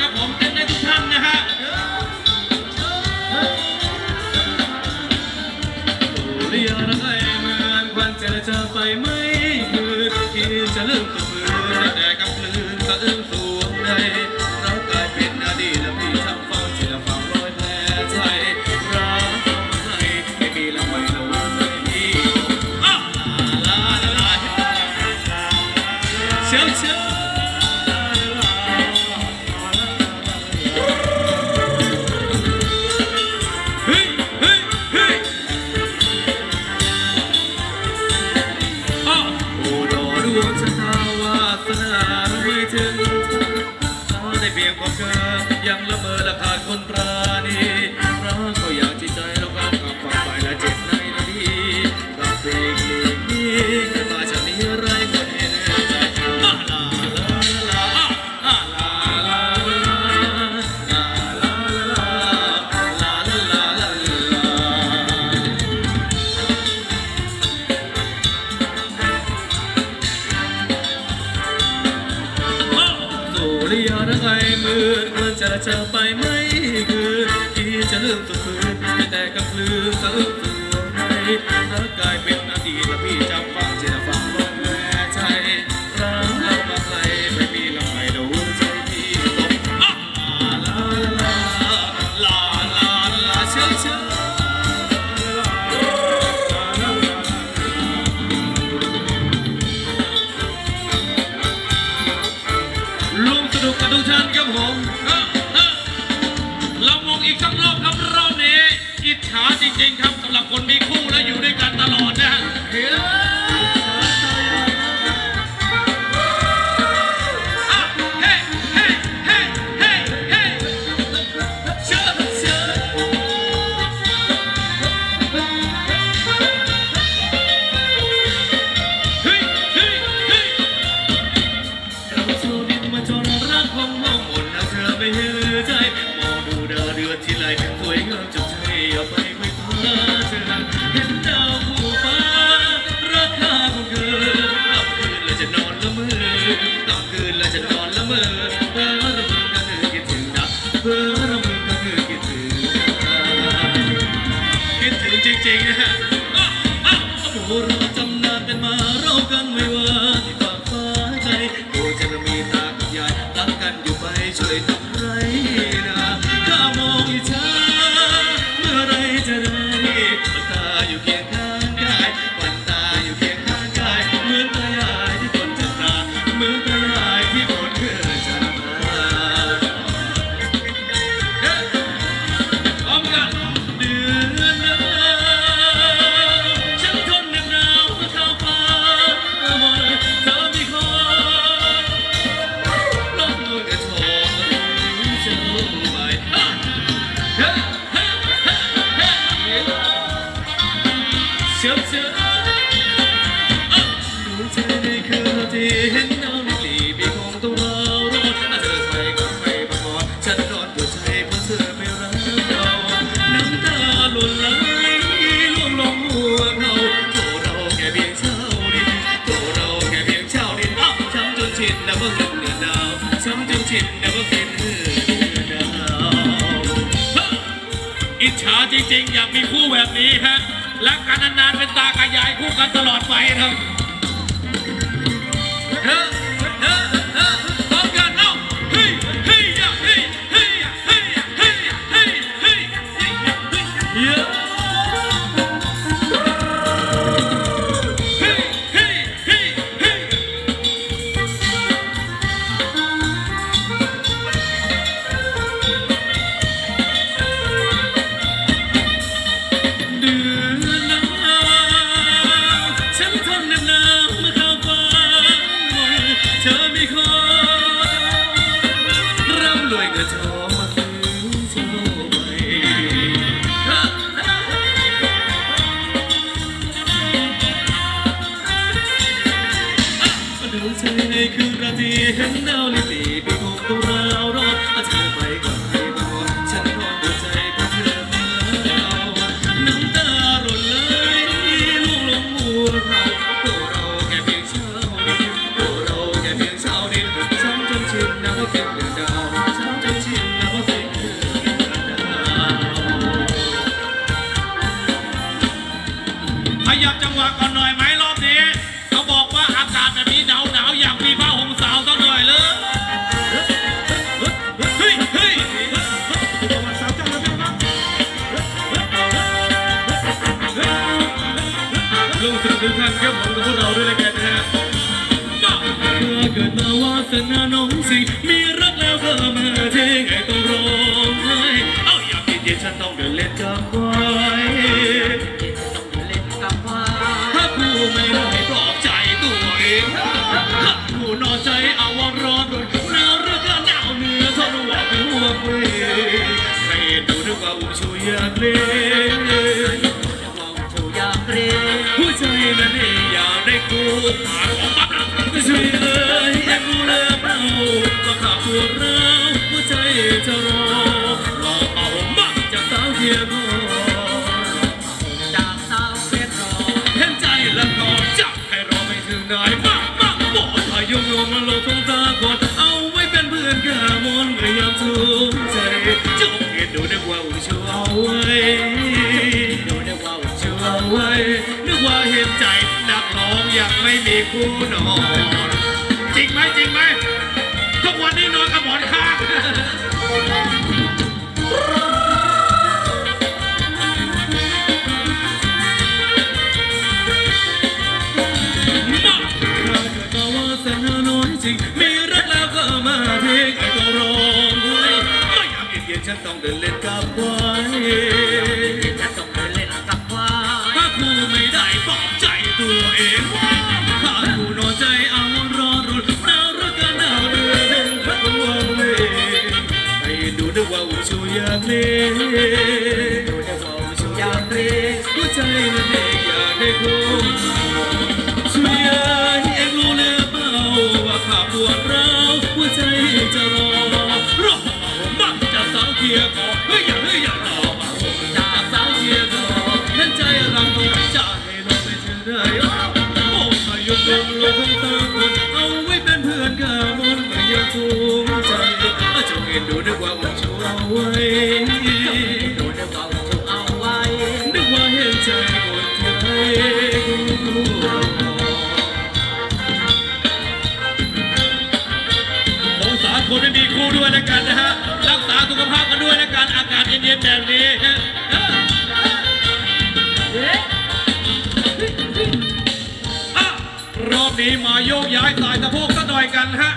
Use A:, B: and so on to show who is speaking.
A: ครับผม พี่จะฟังจะฟังเมื่อใจรักเรามาไกลไม่มีลำไส้ดูใจพี่ตกลาลาลาลาลาเชื่อเชื่อรวมสนุกกันทุกท่านครับมลงอีกรอบครับรอบนี้อิจฉาจริงๆครับสำหรับคนมีคู่ Yeah. สิ้นแล้วก็สิ้ดอิจฉาจริงๆ อยากมีคู่แบบนี้ฮะรักกันนานๆเป็นตากับยายคู่กันตลอดไปครับ ยับจังหวะ
B: ก่อนหน่อยไหมรอบนี้เขาบอกว่าอากาศแบบนี้หนาวหนาวอยากมีผ้าห่มสาวสักหน่อยเลย
A: เฮ้ยเฮ้ยลงถึงทุกท่านครับผมกับพวกเราด้วยแล้วกันนะฮะเมื่อเกิดมาวาสนาน้องสิมีรักแล้วก็มาเท่ไงต้องร้องไห้เอาอยากกินเย็นฉันต้องเดินเล่นกับไว้ ถ้ากูไม่ได้ปลอบใจตัวเองถ้ากูนอนใจเอาว่าร้อนรนหนาวหรือก็หนาวเหนือทนว่าเป็นหัวเว่ใครดูนึกว่าอุ้มชูอยากเล่นหัวใจนั้นเองอยากได้กูผ่านของปั๊บนะช่วยเอ่ยอยากรู้แล้วเปล่าว่าขาดตัวเรา ทุกข์ใจจงเห็นดูนึกว่าอุ่นชูเอาไว้ช่วยเอาไว้นึกว่าเห็นใจนักร้องอยากไม่มีคู่นอน
B: จริงไหมจริงไหมทุกวันนี้นอนกับหมอนข้าง
A: กันต้อยากเย็นๆฉันต้องเดินเล่นกับควายถ้ากูไม่ได้ปลอบใจตัวเองถ้ากูนอนใจเอารอรุนหนาวรักกันหนาวเดือนพัดวังเวให้ดูนึกว่าอุ่นชูอยากเล่นหัวใจมันเองอยากได้คุณ ลมลงตาคนเอาไว้เป็นเพื่อนกันมันไม่อยากทุกข์ใจจงเห็นดูนึกว่าอุ่นชูเอาไว้นึกว่าเห็นใจคนไทยสงสารคนไม่มีคู่ด้วยแล้วกันนะฮะ รักษาสุขภาพกันด้วยแล้วกัน อากาศเย็นๆแบบนี้ฮะอะ รอบนี้มาโยกย้ายสายสะโพกสักหน่อยกันฮะ